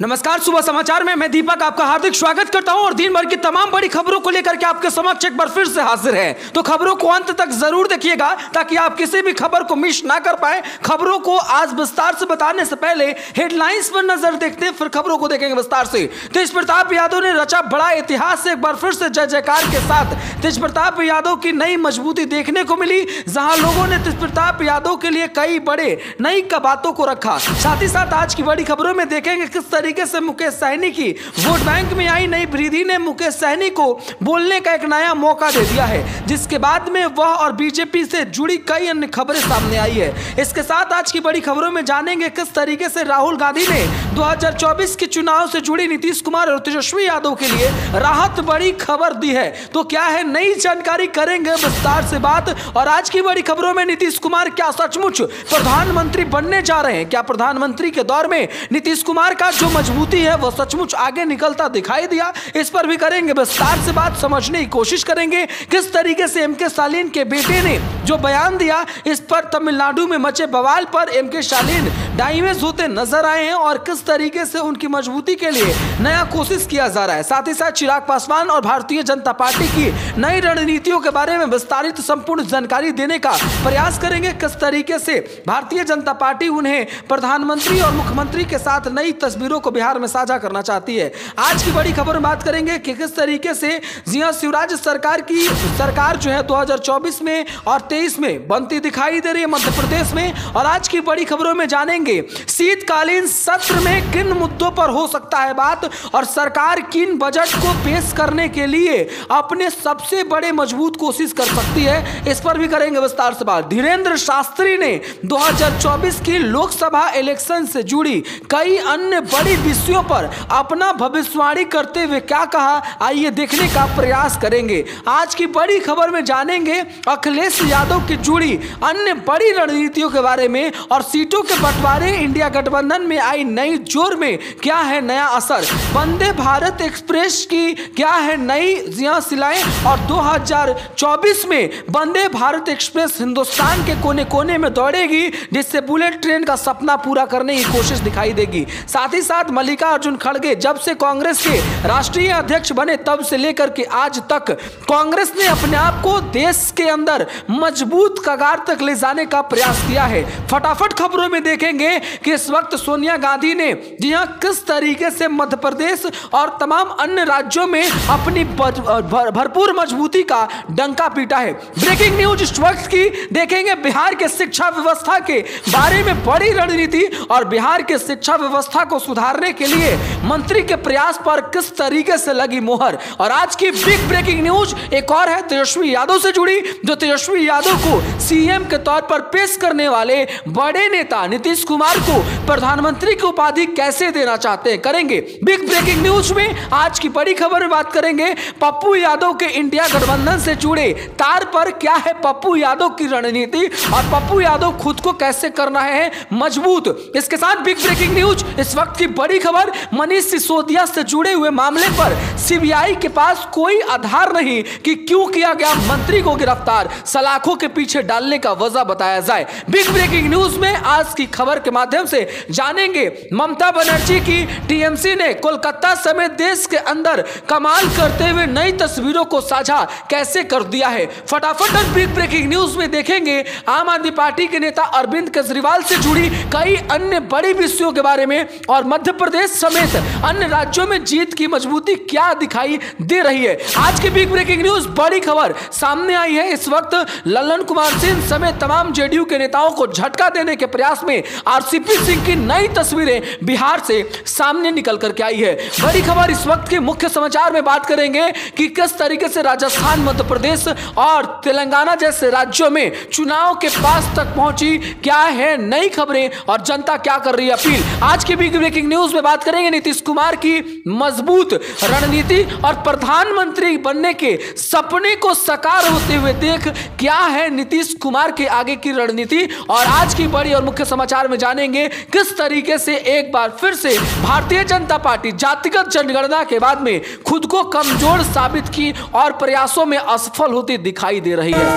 नमस्कार, सुबह समाचार में मैं दीपक आपका हार्दिक स्वागत करता हूँ और दिन भर की तमाम बड़ी खबरों को लेकर के आपके समक्ष एक बार फिर से हाजिर है। तो खबरों को अंत तक ज़रूर देखिएगा ताकि आप किसी भी खबर को मिस ना कर पाए। खबरों को आज विस्तार से बताने से पहले हेडलाइंस पर नज़र देखते हैं, फिर खबरों को देखेंगे विस्तार से। तेज प्रताप यादव ने रचा बड़ा इतिहास से एक बार फिर से जय जयकार के साथ। तेज प्रताप यादव की नई मजबूती देखने को मिली, जहाँ लोगों ने तेज प्रताप यादव के लिए कई बड़े, नई कबातों को रखा। साथ ही साथ आज की बड़ी खबरों में देखेंगे किस तरीके तरीके से मुकेश सहनी की। वोट बैंक में आई नई वृद्धि ने मुकेश सहनी को बोलने का एक नया मौका दे दिया है, जिसके बाद में वह और बीजेपी से जुड़ी कई अन्य खबरें सामने आई है। इसके साथ आज की बड़ी खबरों में जानेंगे किस तरीके से राहुल गांधी ने 2024 के चुनाव से जुड़ी नीतीश कुमार और तेजस्वी यादव के लिए राहत बड़ी खबर दी है। तो क्या है, नई जानकारी करेंगे विस्तार से बात। और आज की बड़ी खबरों में नीतीश कुमार क्या सचमुच प्रधानमंत्री बनने जा रहे हैं? क्या प्रधानमंत्री के दौर में नीतीश कुमार का जो मजबूती है, वो सचमुच आगे निकलता दिखाई दिया। इस पर भी करेंगे विस्तार से बात, समझने की कोशिश करेंगे किस तरीके से एम के स्टालिन के बेटे ने जो बयान दिया, इस पर तमिलनाडु में मचे बवाल पर एम के स्टालिन डाइमेज होते नज़र आए हैं और किस तरीके से उनकी मजबूती के लिए नया कोशिश किया जा रहा है। साथ ही साथ चिराग पासवान और भारतीय जनता पार्टी की नई रणनीतियों के बारे में विस्तारित संपूर्ण जानकारी देने का प्रयास करेंगे। किस तरीके से भारतीय जनता पार्टी उन्हें प्रधानमंत्री और मुख्यमंत्री के साथ नई तस्वीरों को बिहार में साझा करना चाहती है। आज की बड़ी खबर में बात करेंगे कि किस तरीके से जिया शिवराज सरकार की सरकार जो है 2024 में और 23 में बनती दिखाई दे रही है मध्य प्रदेश में। और आज की बड़ी खबरों में जानेंगे, शीतकालीन सत्र में किन मुद्दों पर हो सकता है बात और सरकार किन बजट को पेश करने के लिए अपने सबसे बड़े मज़बूत कोशिश कर सकती है। इस पर भी करेंगे विस्तार से बात। धीरेन्द्र शास्त्री ने 2024 की लोकसभा इलेक्शन से जुड़ी कई अन्य बड़ी विषयों पर अपना भविष्यवाणी करते हुए क्या कहा, आइए देखने का प्रयास करेंगे। आज की बड़ी खबर में जानेंगे अखिलेश यादव की जुड़ी अन्य बड़ी रणनीतियों के बारे में और सीटों के बंटवारे इंडिया गठबंधन में आई नई ज़ोर में क्या है नया असर। वंदे भारत एक्सप्रेस की क्या है नई जिया सिलाएँ और 2024 में वंदे भारत एक्सप्रेस हिंदुस्तान के कोने कोने में दौड़ेगी, जिससे बुलेट ट्रेन का सपना पूरा करने की कोशिश दिखाई देगी। साथ ही साथ मल्लिकार्जुन खड़गे जब से कांग्रेस के राष्ट्रीय अध्यक्ष बने तब से लेकर के आज तक कांग्रेस ने अपने आप को देश के अंदर मज़बूत कगार तक ले जाने का प्रयास किया है। फटाफट खबरों में देखेंगे कि इस वक्त सोनिया गांधी ने जी हाँ किस तरीके से मध्य प्रदेश और तमाम अन्य राज्यों में अपनी भरपूर मजबूती का डंका पीटा है। ब्रेकिंग न्यूज़, इस वक्त की देखेंगे बिहार के शिक्षा व्यवस्था के बारे में बड़ी रणनीति और बिहार के शिक्षा व्यवस्था को सुधारने के लिए मंत्री के प्रयास पर किस तरीके से लगी मोहर? और आज की बिग ब्रेकिंग न्यूज़ एक और है तेजस्वी यादव से जुड़ी, जो तेजस्वी यादव को सीएम के तौर पर पेश करने वाले बड़े नेता नीतीश कुमार को प्रधानमंत्री की उपाधि कैसे देना चाहते हैं करेंगे बिग ब्रेकिंग न्यूज़ में। आज की बड़ी खबर में बात करेंगे, पप्पू यादव के इंडिया गठबंधन से जुड़े तार पर क्या है पप्पू यादव की रणनीति और पप्पू यादव खुद को कैसे करना है मज़बूत। इसके साथ बिग ब्रेकिंग न्यूज़ इस वक्त की बड़ी खबर, मनीष सिसोदिया से जुड़े हुए मामले पर सीबीआई के पास कोई आधार नहीं कि क्यों किया गया मंत्री को गिरफ़्तार। सलाखों के पीछे डालने का वजह बताया जाए। बिग ब्रेकिंग न्यूज़ में आज की खबर के माध्यम से जानेंगे, ममता बनर्जी की टीएमसी ने कोलकाता समेत देश के अंदर कमाल करते हुए नई तस्वीरों को साझा कैसे कर दिया है? फटाफट बिग ब्रेकिंग न्यूज़ में देखेंगे, आम आदमी पार्टी के नेता अरविंद केजरीवाल से जुड़ी कई अन्य बड़ी विषयों के बारे में और मध्य प्रदेश समेत अन्य राज्यों में जीत की मजबूती क्या दिखाई दे रही है? आज की बिग ब्रेकिंग न्यूज़ बड़ी खबर सामने आई है। इस वक्त ललन कुमार सिंह समेत तमाम जेडीयू के नेताओं को झटका देने के प्रयास में आरसीपी सिंह की नई तस्वीरें बिहार से सामने निकल करके आई है। बड़ी खबर इस वक्त के मुख्य समाचार में बात करेंगे कि किस तरीके से राजस्थान मध्य प्रदेश और तेलंगाना जैसे राज्यों में चुनाव के पास तक पहुँची, क्या है नई खबरें और जनता क्या कर रही है अपील? आज की बिग ब्रेकिंग न्यूज़ में बात करेंगे, नीतीश कुमार की मज़बूत रणनीति और प्रधानमंत्री बनने के सपने को साकार होते हुए देख क्या है नीतीश कुमार के आगे की रणनीति। और आज की बड़ी और मुख्य समाचार में जानेंगे किस तरीके से एक बार फिर से भारतीय जनता पार्टी जातिगत जनगणना के बाद में खुद को कमज़ोर साबित की और प्रयासों में असफल होती दिखाई दे रही है।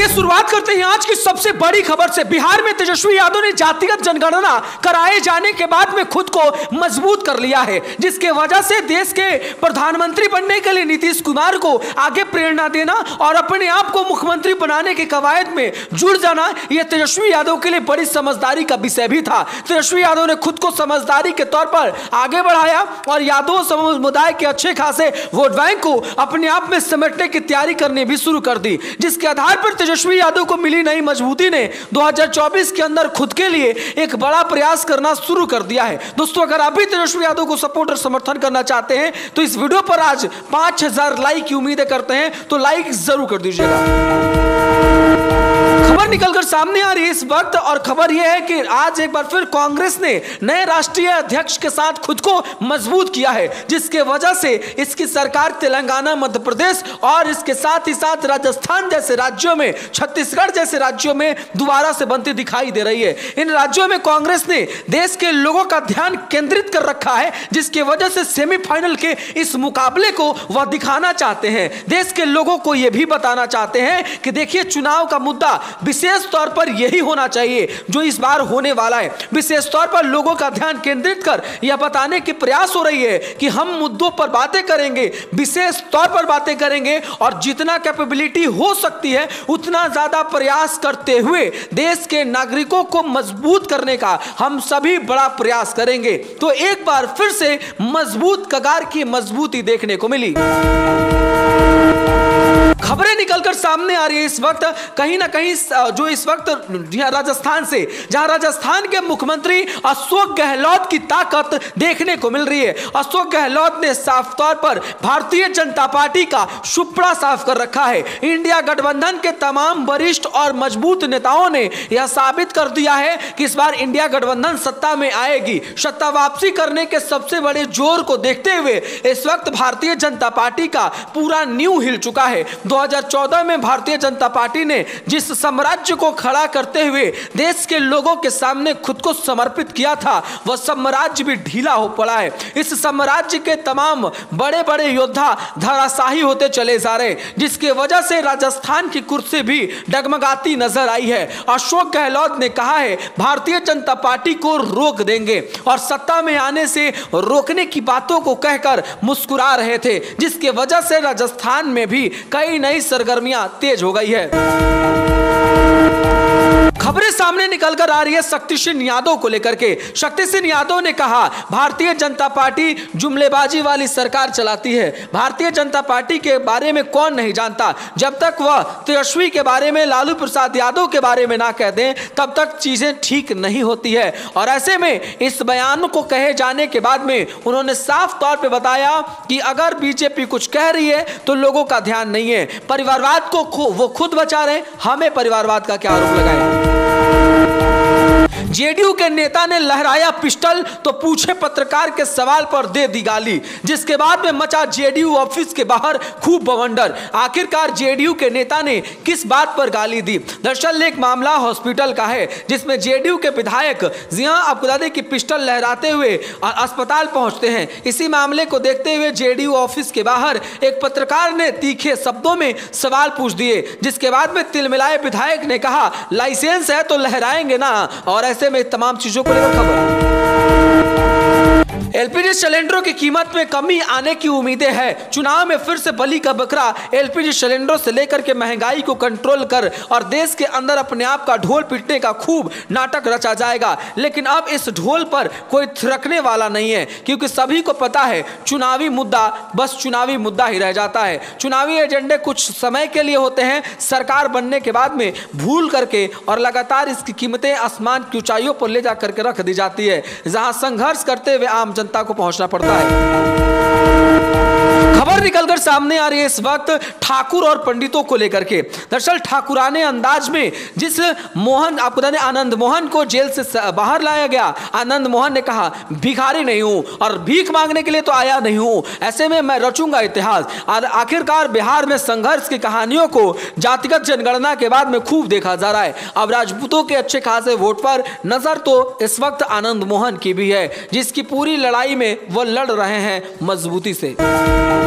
आइए शुरुआत करते हैं आज की सबसे बड़ी खबर से। बिहार में तेजस्वी यादव ने जातिगत जनगणना कराए जाने के बाद में खुद को मज़बूत कर लिया है, जिसके वजह से देश के प्रधानमंत्री बनने के लिए नीतीश कुमार को आगे प्रेरणा देना और अपने आप को मुख्यमंत्री बनाने के कवायद में जुड़ जाना, यह तेजस्वी यादव के लिए बड़ी समझदारी का विषय भी था। तेजस्वी यादव ने खुद को समझदारी के तौर पर आगे बढ़ाया और यादव समुदाय के अच्छे खासे वोट बैंक को अपने आप में समेटने की तैयारी करनी भी शुरू कर दी, जिसके आधार पर तेजस्वी यादव को मिली नई मजबूती ने 2024 के अंदर खुद के लिए एक बड़ा प्रयास करना शुरू कर दिया है। दोस्तों, अगर आप भी तेजस्वी यादव को सपोर्ट और समर्थन करना चाहते हैं तो इस वीडियो पर आज पाँच हज़ार लाइक की उम्मीदें करते हैं तो लाइक ज़रूर कर दीजिएगा। निकलकर सामने आ रही है इस वक्त और खबर यह है कि आज एक बार फिर कांग्रेस ने नए राष्ट्रीय अध्यक्ष के साथ खुद को मज़बूत किया है, जिसके वजह से इसकी सरकार तेलंगाना, मध्य प्रदेश और इसके साथ ही साथ राजस्थान जैसे राज्यों में, छत्तीसगढ़ जैसे राज्यों में दोबारा से बनती दिखाई दे रही है। इन राज्यों में कांग्रेस ने देश के लोगों का ध्यान केंद्रित कर रखा है, जिसकी वजह से सेमीफाइनल के इस मुकाबले को वह दिखाना चाहते हैं। देश के लोगों को यह भी बताना चाहते हैं कि देखिए, चुनाव का मुद्दा विशेष तौर पर यही होना चाहिए जो इस बार होने वाला है। विशेष तौर पर लोगों का ध्यान केंद्रित कर यह बताने की प्रयास हो रही है कि हम मुद्दों पर बातें करेंगे, विशेष तौर पर बातें करेंगे और जितना कैपेबिलिटी हो सकती है, उतना ज़्यादा प्रयास करते हुए देश के नागरिकों को मज़बूत करने का हम सभी बड़ा प्रयास करेंगे। तो एक बार फिर से मज़बूत कगार की मजबूती देखने को मिली। खबरें निकलकर सामने आ रही है इस वक्त। कहीं ना कहीं जो इस वक्त राजस्थान से, जहाँ राजस्थान के मुख्यमंत्री अशोक गहलोत की ताकत देखने को मिल रही है। अशोक गहलोत ने साफ़ तौर पर भारतीय जनता पार्टी का सुपड़ा साफ़ कर रखा है। इंडिया गठबंधन के तमाम वरिष्ठ और मज़बूत नेताओं ने यह साबित कर दिया है कि इस बार इंडिया गठबंधन सत्ता में आएगी। सत्ता वापसी करने के सबसे बड़े ज़ोर को देखते हुए इस वक्त भारतीय जनता पार्टी का पूरा न्यू हिल चुका है। 2014 में भारतीय जनता पार्टी ने जिस साम्राज्य को खड़ा करते हुए देश के लोगों के सामने खुद को समर्पित किया था, वह साम्राज्य भी ढीला हो पड़ा है। इस साम्राज्य के तमाम बड़े बड़े योद्धा धराशाही होते चले जा रहे जिसकी वजह से राजस्थान की कुर्सी भी डगमगाती नज़र आई है। अशोक गहलोत ने कहा है, भारतीय जनता पार्टी को रोक देंगे और सत्ता में आने से रोकने की बातों को कहकर मुस्कुरा रहे थे, जिसके वजह से राजस्थान में भी कई नई सरगर्मियाँ तेज हो गई है। खबरें सामने निकलकर आ रही है शक्ति सिंह यादव को लेकर के। शक्ति सिंह यादव ने कहा, भारतीय जनता पार्टी जुमलेबाजी वाली सरकार चलाती है। भारतीय जनता पार्टी के बारे में कौन नहीं जानता? जब तक वह तेजस्वी के बारे में, लालू प्रसाद यादव के बारे में ना कह दें, तब तक चीज़ें ठीक नहीं होती है। और ऐसे में इस बयान को कहे जाने के बाद में उन्होंने साफ़ तौर पर बताया कि अगर बीजेपी कुछ कह रही है तो लोगों का ध्यान नहीं है। परिवारवाद को वो खुद बचा रहे हमें परिवारवाद का क्या आरोप लगाए जेडीयू के नेता ने लहराया पिस्टल तो पूछे पत्रकार के सवाल पर दे दी गाली, जिसके बाद में मचा जेडीयू ऑफ़िस के बाहर खूब बवंडर। आखिरकार जेडीयू के नेता ने किस बात पर गाली दी? दरअसल, एक मामला हॉस्पिटल का है, जिसमें जेडीयू के विधायक जिया आपको बता दें कि पिस्टल लहराते हुए अस्पताल पहुँचते हैं। इसी मामले को देखते हुए जेडीयू ऑफ़िस के बाहर एक पत्रकार ने तीखे शब्दों में सवाल पूछ दिए, जिसके बाद में तिलमिलाए विधायक ने कहा, लाइसेंस है तो लहराएँगे ना। और ऐसे में तमाम चीज़ों को लेकर खबर। एलपीजी सिलेंडरों की कीमत में कमी आने की उम्मीदें हैं। चुनाव में फिर से बली का बकरा एलपीजी सिलेंडरों से लेकर के महँगाई को कंट्रोल कर और देश के अंदर अपने आप का ढोल पीटने का खूब नाटक रचा जाएगा। लेकिन अब इस ढोल पर कोई थिरकने वाला नहीं है, क्योंकि सभी को पता है, चुनावी मुद्दा बस चुनावी मुद्दा ही रह जाता है। चुनावी एजेंडे कुछ समय के लिए होते हैं, सरकार बनने के बाद में भूल करके और लगातार इसकी कीमतें आसमान की ऊंचाइयों पर ले जा करके रख दी जाती है। जहाँ संघर्ष करते हुए आम जनता को पहुँचना पड़ता है। खबर निकलकर सामने आ रही है इस वक्त ठाकुर और पंडितों को लेकर के। दरअसल ठाकुराने अंदाज में जिस मोहन आपको जाने आनंद मोहन को जेल से बाहर लाया गया, आनंद मोहन ने कहा, भिखारी नहीं हूँ और भीख मांगने के लिए तो आया नहीं हूँ। ऐसे में मैं रचूँगा इतिहास। और आखिरकार बिहार में संघर्ष की कहानियों को जातिगत जनगणना के बाद में खूब देखा जा रहा है। अब राजपूतों के अच्छे खासे वोट पर नज़र तो इस वक्त आनंद मोहन की भी है, जिसकी पूरी लड़ाई में वो लड़ रहे हैं मजबूती से।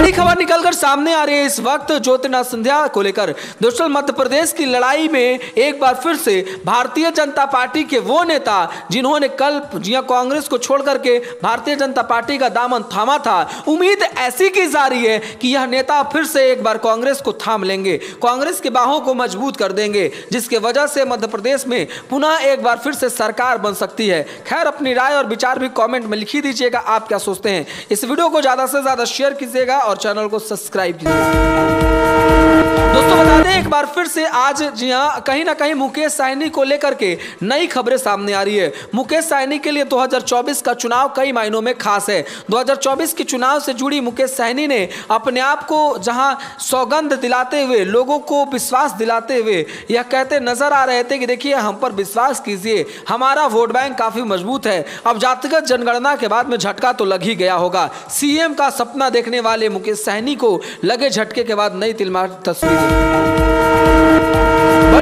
बड़ी खबर निकलकर सामने आ रही है। इस वक्त ज्योतिनाथ सिंधिया को लेकर दोस्तों मध्य प्रदेश की लड़ाई में एक बार फिर से भारतीय जनता पार्टी के वो नेता, जिन्होंने कल जिया कांग्रेस को छोड़ करके भारतीय जनता पार्टी का दामन थामा था, उम्मीद ऐसी की जा रही है कि यह नेता फिर से एक बार कांग्रेस को थाम लेंगे, कांग्रेस के बाहों को मज़बूत कर देंगे, जिसके वजह से मध्य प्रदेश में पुनः एक बार फिर से सरकार बन सकती है। खैर, अपनी राय और विचार भी कॉमेंट में लिखी दीजिएगा, आप क्या सोचते हैं? इस वीडियो को ज़्यादा से ज़्यादा शेयर कीजिएगा और चैनल को सब्सक्राइब कीजिए। दोस्तों, बता दें, एक बार फिर से आज जी हाँ कहीं ना कहीं मुकेश साहनी को लेकर के नई खबरें सामने आ रही है। मुकेश साहनी के लिए 2024 का चुनाव कई मायनों में खास है। 2024 के चुनाव से जुड़ी मुकेश साहनी ने अपने आप को जहाँ सौगंध दिलाते हुए, लोगों को विश्वास दिलाते हुए यह कहते नज़र आ रहे थे कि देखिए, हम पर विश्वास कीजिए, हमारा वोट बैंक काफ़ी मज़बूत है। अब जातिगत जनगणना के बाद में झटका तो लग ही गया होगा। सीएम का सपना देखने वाले मुकेश सहनी को लगे झटके के बाद नई तिलमार तस्वीर।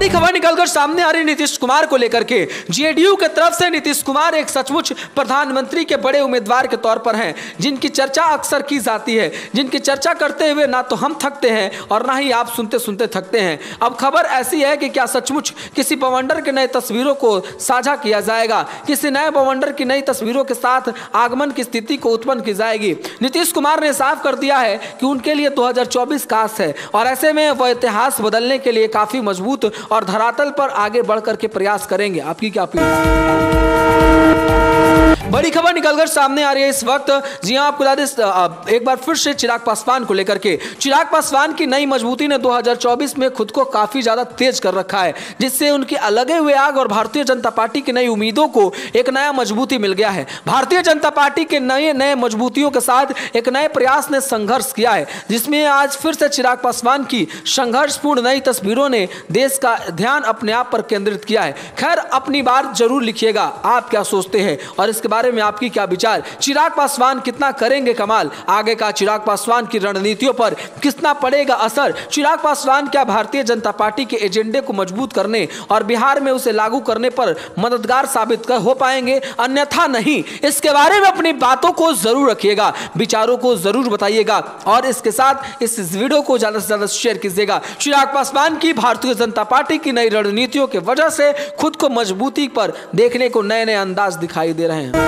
बड़ी खबर निकलकर सामने आ रही नीतीश कुमार को लेकर के। जेडीयू के तरफ़ से नीतीश कुमार एक सचमुच प्रधानमंत्री के बड़े उम्मीदवार के तौर पर हैं, जिनकी चर्चा अक्सर की जाती है। जिनकी चर्चा करते हुए ना तो हम थकते हैं और ना ही आप सुनते सुनते थकते हैं। अब खबर ऐसी है कि क्या सचमुच किसी बवंडर के नए तस्वीरों को साझा किया जाएगा? किसी नए बवंडर की नई तस्वीरों के साथ आगमन की स्थिति को उत्पन्न की जाएगी? नीतीश कुमार ने साफ़ कर दिया है कि उनके लिए 2024 काश है और ऐसे में वह इतिहास बदलने के लिए काफ़ी मज़बूत और धरातल पर आगे बढ़ करके प्रयास करेंगे। आपकी क्या अपील बड़ी खबर निकलकर सामने आ रही है इस वक्त। जी हाँ आपको बता एक बार फिर से चिराग पासवान को लेकर के। चिराग पासवान की नई मजबूती ने 2024 में खुद को काफ़ी ज़्यादा तेज कर रखा है, जिससे उनकी अलगे हुए आग और भारतीय जनता पार्टी की नई उम्मीदों को एक नया मजबूती मिल गया है। भारतीय जनता पार्टी के नए नए मजबूतियों के साथ एक नए प्रयास ने संघर्ष किया है, जिसमें आज फिर से चिराग पासवान की संघर्षपूर्ण नई तस्वीरों ने देश का ध्यान अपने आप पर केंद्रित किया है। खैर, अपनी बात ज़रूर लिखिएगा, आप क्या सोचते हैं? और इसके बारे में आपकी क्या विचार? चिराग पासवान कितना करेंगे कमाल? आगे का चिराग पासवान की रणनीतियों पर कितना पड़ेगा असर? चिराग पासवान क्या भारतीय जनता पार्टी के एजेंडे को मज़बूत करने और बिहार में उसे लागू करने पर मददगार साबित कर हो पाएँगे? अन्यथा नहीं। इसके बारे में अपनी बातों को ज़रूर रखिएगा। विचारों को ज़रूर बताइएगा और इसके साथ इस वीडियो को ज़्यादा से ज़्यादा शेयर कीजिएगा। चिराग पासवान की भारतीय जनता पार्टी की नई रणनीतियों की वजह से खुद को मजबूती पर देखने को नए नए अंदाज दिखाई दे रहे हैं।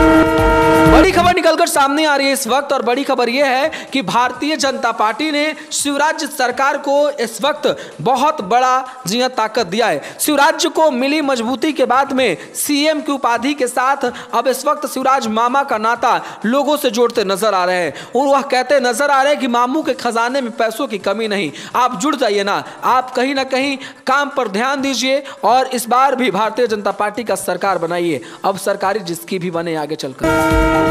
बड़ी खबर निकलकर सामने आ रही है इस वक्त, और बड़ी खबर यह है कि भारतीय जनता पार्टी ने शिवराज सरकार को इस वक्त बहुत बड़ा जी ताकत दिया है। शिवराज को मिली मजबूती के बाद में सीएम की उपाधि के साथ अब इस वक्त शिवराज मामा का नाता लोगों से जोड़ते नज़र आ रहे हैं। और वह कहते नज़र आ रहे हैं कि मामू के खजाने में पैसों की कमी नहीं। आप जुड़ जाइए ना, आप कहीं ना कहीं काम पर ध्यान दीजिए, और इस बार भी भारतीय जनता पार्टी का सरकार बनाइए। अब सरकारी जिसकी भी बने आगे चलकर।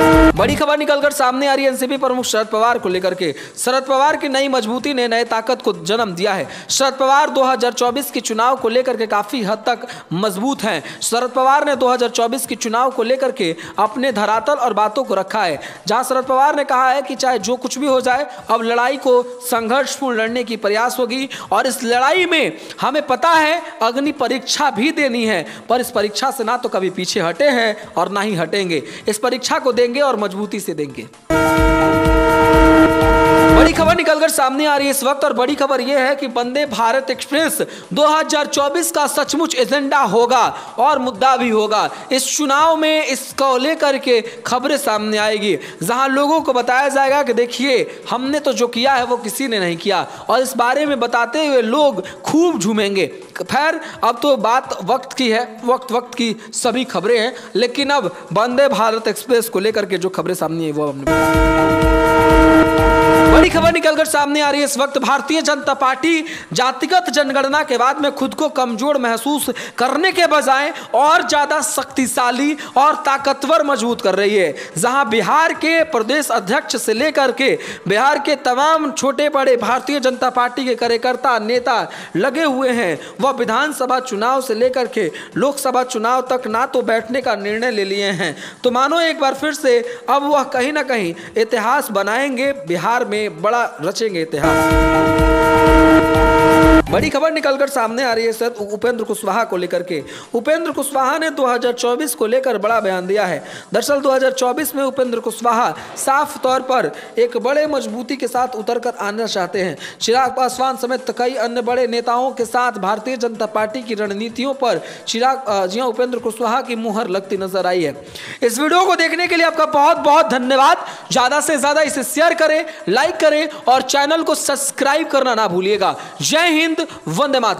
बड़ी खबर निकलकर सामने आ रही है एनसीपी प्रमुख शरद पवार को लेकर के। शरद पवार की नई मजबूती ने नए ताकत को जन्म दिया है। शरद पवार 2024 के चुनाव को लेकर के काफ़ी हद तक मज़बूत हैं। शरद पवार ने 2024 के चुनाव को लेकर के अपने धरातल और बातों को रखा है, जहाँ शरद पवार ने कहा है कि चाहे जो कुछ भी हो जाए, अब लड़ाई को संघर्षपूर्ण लड़ने की प्रयास होगी और इस लड़ाई में हमें पता है अग्नि परीक्षा भी देनी है, पर इस परीक्षा से ना तो कभी पीछे हटे हैं और ना ही हटेंगे। इस परीक्षा को देंगे और मजबूती से देंगे। बड़ी खबर निकलकर सामने आ रही है इस वक्त, और बड़ी खबर यह है कि वंदे भारत एक्सप्रेस 2024 का सचमुच एजेंडा होगा और मुद्दा भी होगा। इस चुनाव में इसको लेकर के खबरें सामने आएगी। जहाँ लोगों को बताया जाएगा कि देखिए, हमने तो जो किया है वो किसी ने नहीं किया। और इस बारे में बताते हुए लोग खूब झूमेंगे। खैर, अब तो बात वक्त की है, वक्त वक्त की सभी खबरें हैं, लेकिन अब वंदे भारत एक्सप्रेस को लेकर के जो खबरें सामने आई, वो हमने बड़ी खबर निकलकर सामने आ रही है। इस वक्त भारतीय जनता पार्टी जातिगत जनगणना के बाद में खुद को कमज़ोर महसूस करने के बजाय और ज़्यादा शक्तिशाली और ताकतवर मज़बूत कर रही है। जहाँ बिहार के प्रदेश अध्यक्ष से लेकर के बिहार के तमाम छोटे बड़े भारतीय जनता पार्टी के कार्यकर्ता नेता लगे हुए हैं, वह विधानसभा चुनाव से लेकर के लोकसभा चुनाव तक ना तो बैठने का निर्णय ले लिए हैं। तो मानो एक बार फिर से अब वह कहीं ना कहीं इतिहास बनाएँगे बिहार में बड़ा रचेंगे इतिहास। बड़ी खबर निकलकर सामने आ रही है, सर, उपेंद्र कुशवाहा को लेकर के। उपेंद्र कुशवाहा ने 2024 को लेकर बड़ा बयान दिया है। दरअसल 2024 में उपेंद्र कुशवाहा साफ़ तौर पर एक बड़े मजबूती के साथ उतर कर आना चाहते हैं। चिराग पासवान समेत कई अन्य बड़े नेताओं के साथ भारतीय जनता पार्टी की रणनीतियों पर चिराग जिया उपेंद्र कुशवाहा की मुहर लगती नज़र आई है। इस वीडियो को देखने के लिए आपका बहुत बहुत धन्यवाद। ज़्यादा से ज़्यादा इसे शेयर करें, लाइक करें और चैनल को सब्सक्राइब करना ना भूलिएगा। जय हिंद वंदे मातरम।